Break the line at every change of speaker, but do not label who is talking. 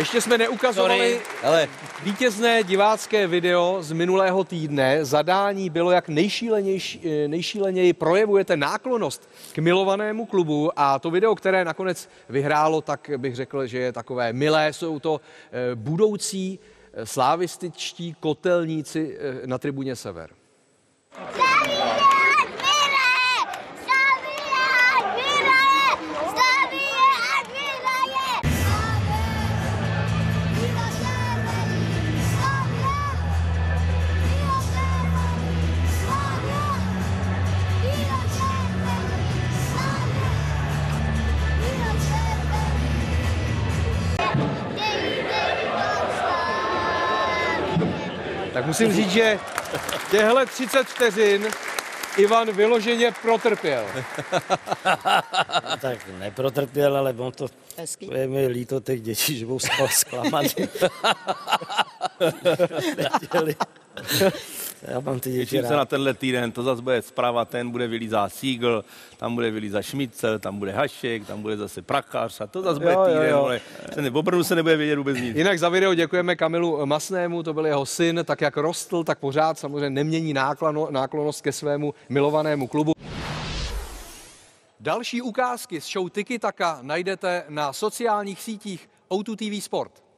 Ještě jsme neukazovali
Ale
vítězné divácké video z minulého týdne. Zadání bylo, jak eh, nejšíleněji projevujete náklonost k milovanému klubu a to video, které nakonec vyhrálo, tak bych řekl, že je takové milé. Jsou to eh, budoucí eh, slávističtí kotelníci na tribuně Sever. Tak musím říct, že těhle 30 vteřin Ivan vyloženě protrpěl.
Tak neprotrpěl, ale on to...
Hezky.
Je mi líto těch dětí, že budou zklamaný. Já mám ty děti
těším se na tenhle týden, to zase bude zpráva, ten bude vylízat Siegel, tam bude vylízat Šmicel, tam bude Hašek, tam bude zase Prachař a to zase bude
Jo, jo,
týden,
jo.
vole. Ten v Brnu se nebude vědět vůbec nic.
Jinak za video děkujeme Kamilu Masnému, to byl jeho syn, tak jak rostl, tak pořád samozřejmě nemění náklano, náklonost ke svému milovanému klubu. Další ukázky z show Tiki Taka najdete na sociálních sítích O2 TV Sport.